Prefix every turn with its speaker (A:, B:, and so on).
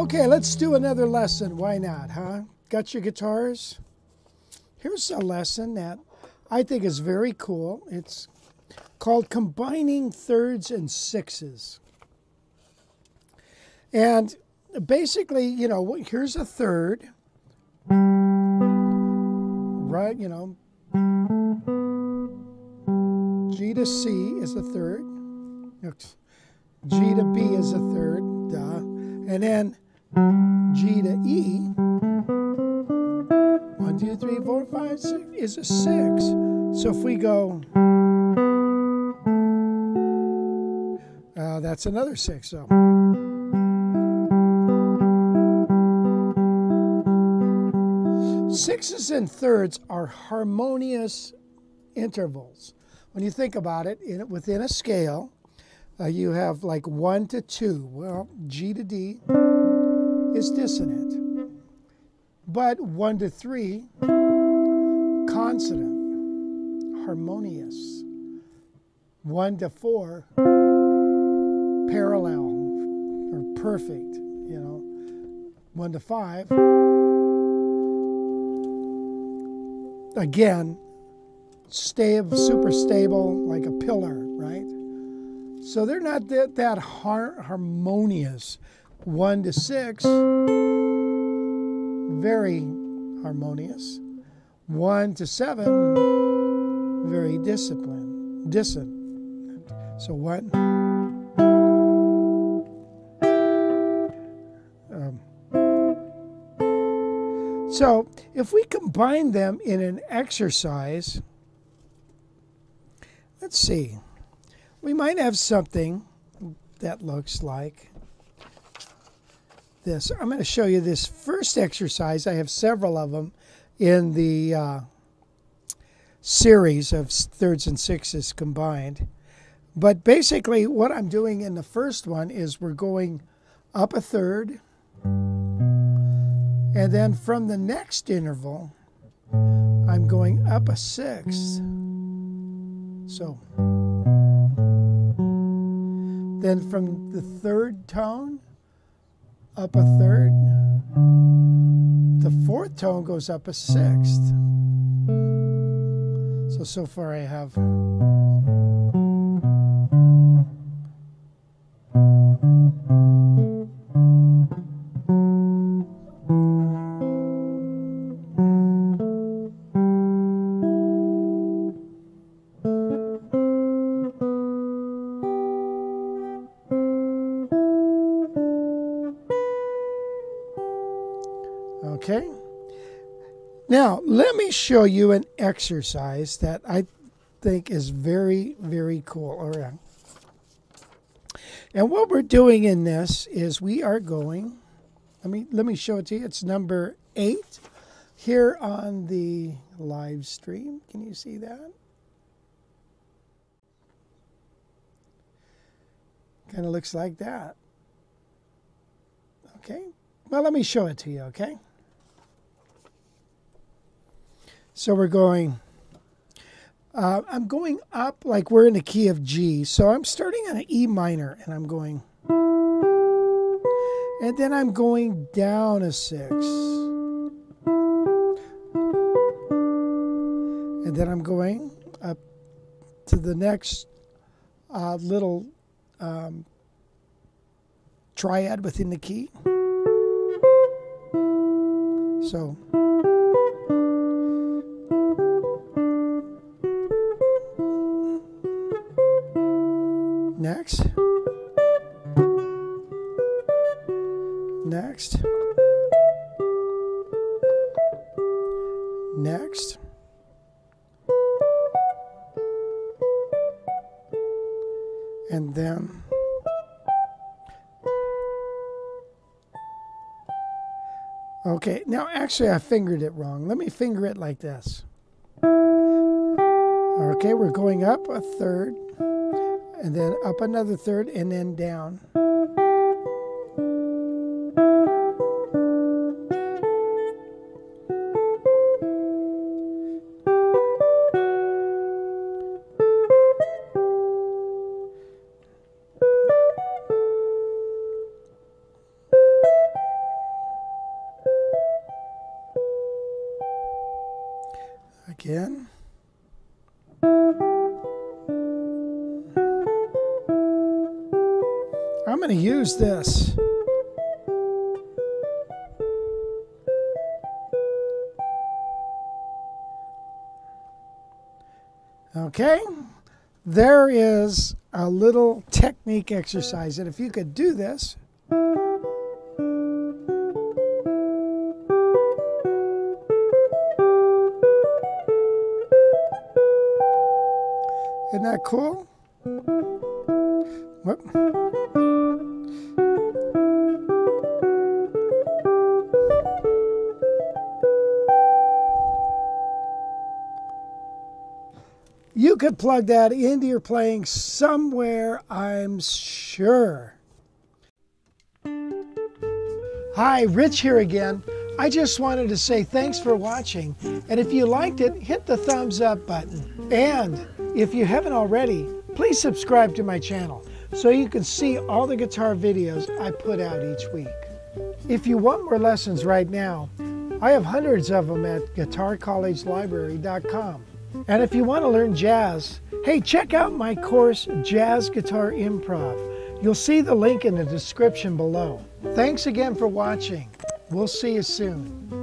A: Okay, let's do another lesson. Why not, huh? Got your guitars? Here's a lesson that I think is very cool. It's called Combining Thirds and Sixes. And basically, you know, here's a third, right? You know, G to C is a third, G to B is a third, duh. And then G to E, one, two, three, four, five, six, is a six. So if we go, uh, that's another six. So. Sixes and thirds are harmonious intervals. When you think about it, in, within a scale, uh, you have like 1 to 2. Well, G to D is dissonant. But 1 to 3, consonant, harmonious. 1 to 4, parallel or perfect, you know. 1 to 5, again, stable, super stable, like a pillar, right? So they're not that, that har harmonious. One to six, very harmonious. One to seven, very disciplined, dissonant. So what? Um, so if we combine them in an exercise, let's see we might have something that looks like this. I'm going to show you this first exercise. I have several of them in the uh, series of thirds and sixes combined. But basically what I'm doing in the first one is we're going up a third, and then from the next interval, I'm going up a sixth. So then from the third tone, up a third. The fourth tone goes up a sixth. So, so far I have. Okay? Now, let me show you an exercise that I think is very, very cool. All right. And what we're doing in this is we are going, let me, let me show it to you. It's number eight here on the live stream. Can you see that? Kind of looks like that. Okay. Well, let me show it to you, okay? So we're going, uh, I'm going up like we're in the key of G. So I'm starting on an E minor and I'm going, and then I'm going down a six. And then I'm going up to the next uh, little um, triad within the key. So. Next. Next. And then Okay, now actually I fingered it wrong. Let me finger it like this. Okay, we're going up a third and then up another third and then down. I'm going to use this. Okay, there is a little technique exercise that if you could do this, Isn't that cool? Whoop. You could plug that into your playing somewhere, I'm sure. Hi, Rich here again. I just wanted to say thanks for watching. And if you liked it, hit the thumbs up button. And if you haven't already, please subscribe to my channel so you can see all the guitar videos I put out each week. If you want more lessons right now, I have hundreds of them at guitarcollegelibrary.com. And if you want to learn jazz, hey, check out my course, Jazz Guitar Improv. You'll see the link in the description below. Thanks again for watching. We'll see you soon.